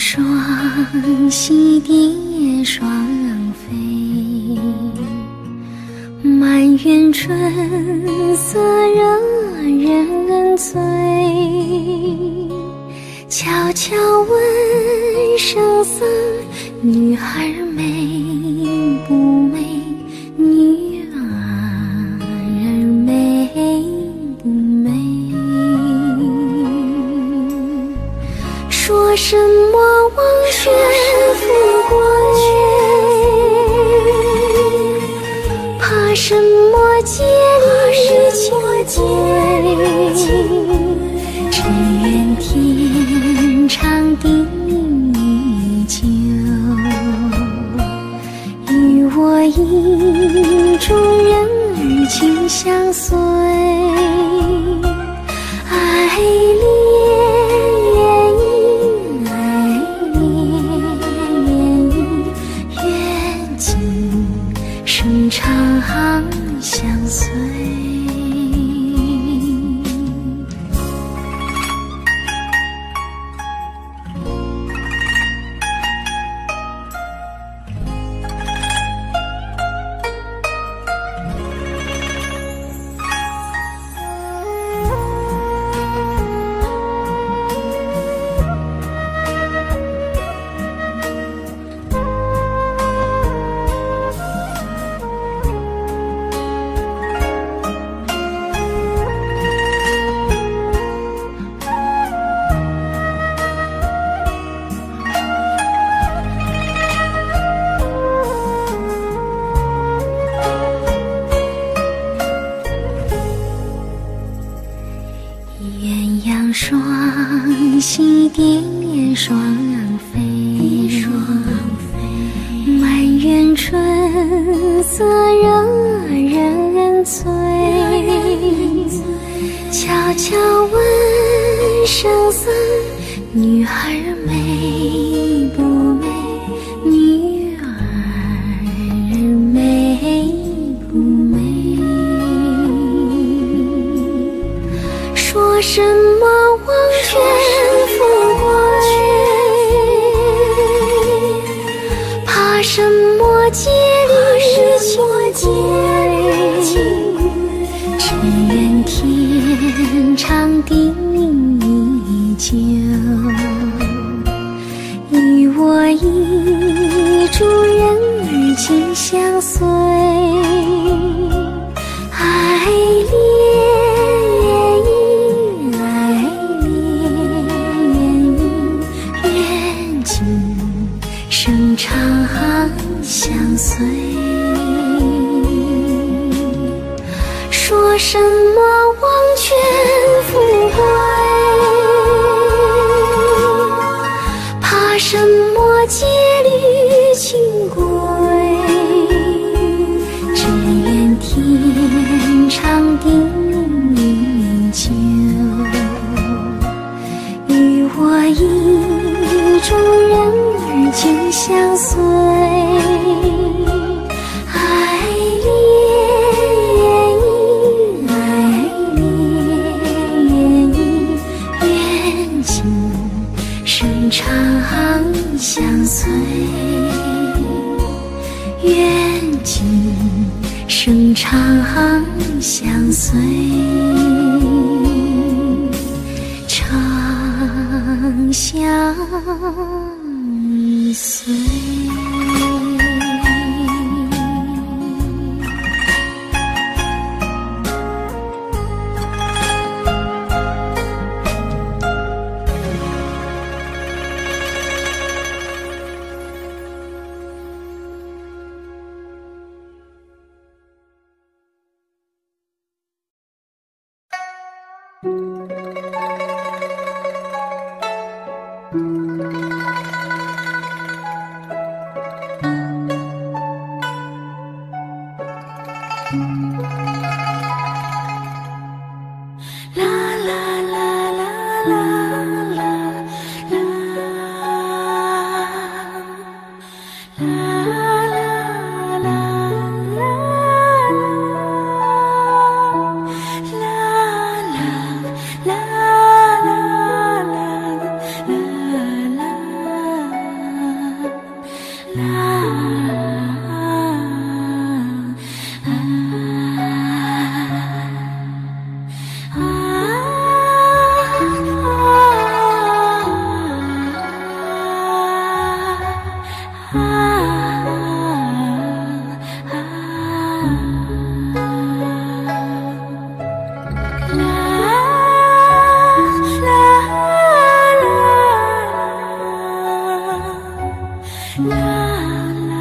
双栖蝶双飞，满园春色惹人醉。悄悄问声僧，女儿美不美？说什么忘却富贵，怕什么结离情归？只愿天长地久，与我意中人情相随。燕双飞，满园春色惹人醉。悄悄问圣僧，女儿美相随。说什么忘却富贵，怕什么戒律清规？只愿天长地久，与我意中人情相随。love. 啦啦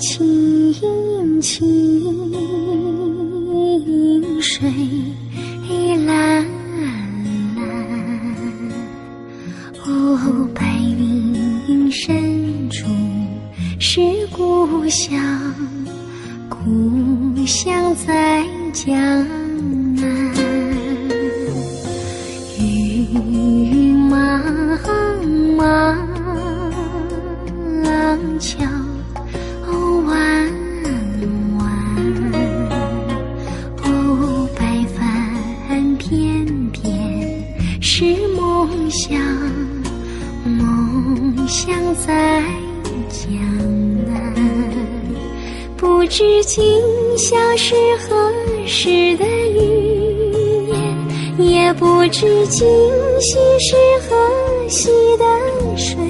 清清水蓝蓝，哦，白云深处是故乡，故乡在江南。雨茫茫。桥。想是何时的语言，也不知今夕是何夕的水。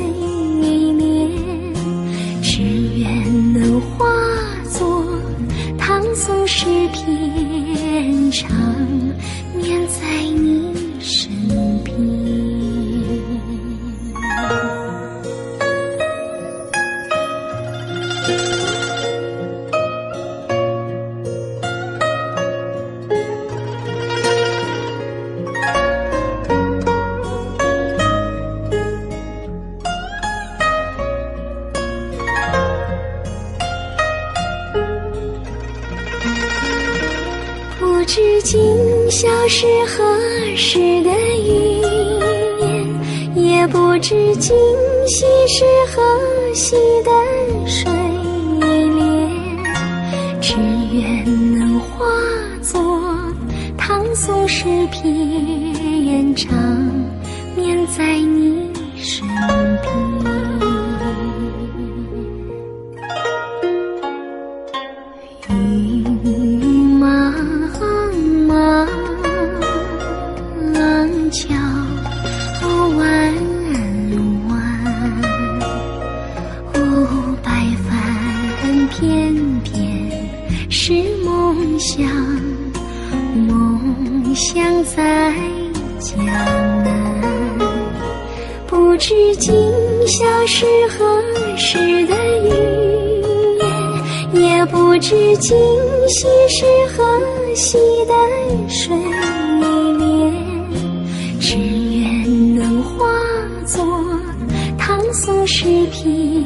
知今宵是何时的云烟也不知今夕是何夕的水莲只愿能化作唐宋诗篇长眠在你时的语言，也不知今夕是何夕的水里，只愿能化作唐宋诗篇。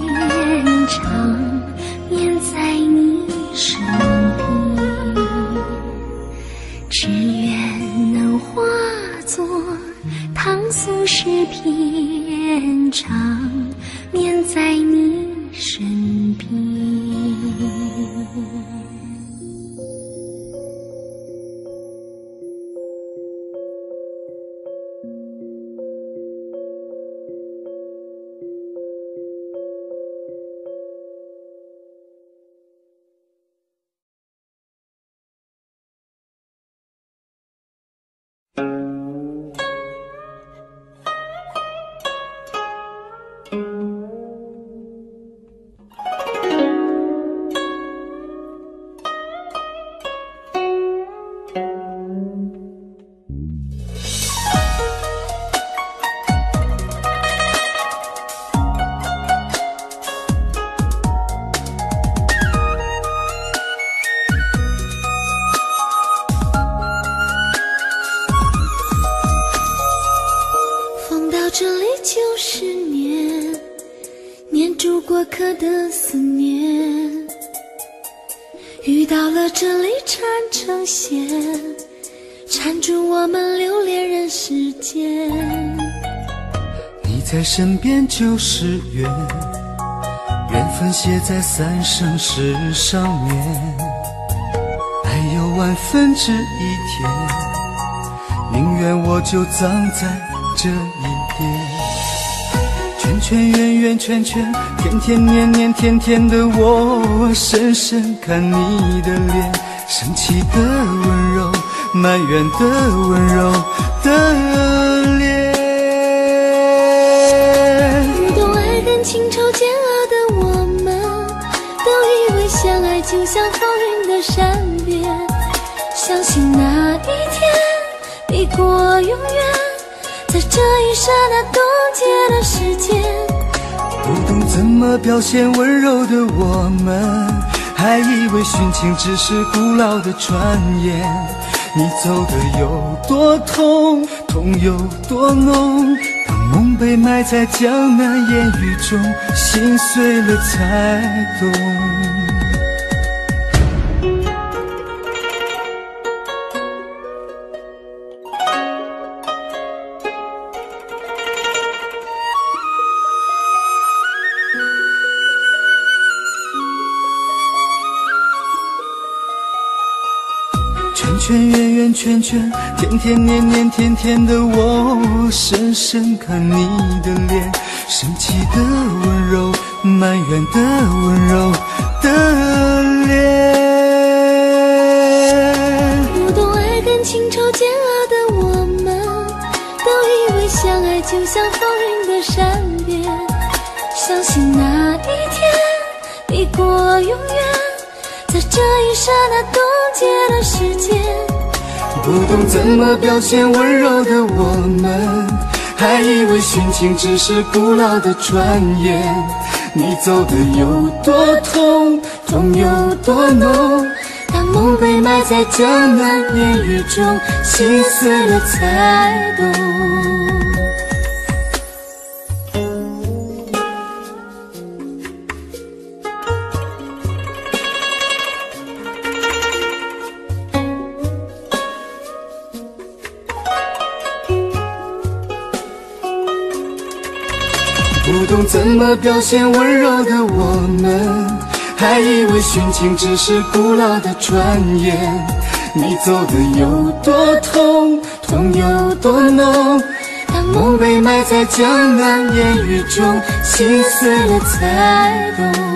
的思念。遇到了这里缠成线，缠住我们留恋人世间。你在身边就是缘，缘分写在三生石上面。爱有万分之一甜，宁愿我就葬在这一。圈圆圆圈圈，天天年年天天的我，深深看你的脸，生气的温柔，埋怨的温柔的脸。不懂爱恨情仇煎熬的我们，都以为相爱就像风云的善变，相信那一天抵过永远。这一刹那冻结了时间，不懂怎么表现温柔的我们，还以为殉情只是古老的传言。你走的有多痛，痛有多浓，当梦被埋在江南烟雨中，心碎了才懂。圈圆圆圈圈，天天年年天天的我，深深看你的脸，生气的温柔，埋怨的温柔的在这一刹那冻结了时间，不懂怎么表现温柔的我们，还以为殉情只是古老的传言。你走的有多痛，痛有多浓，当梦被埋在江南烟雨中，心碎了才懂。懂怎么表现温柔的我们，还以为殉情只是古老的传言。你走的有多痛，痛有多浓，当梦被埋在江南烟雨中，心碎了才懂。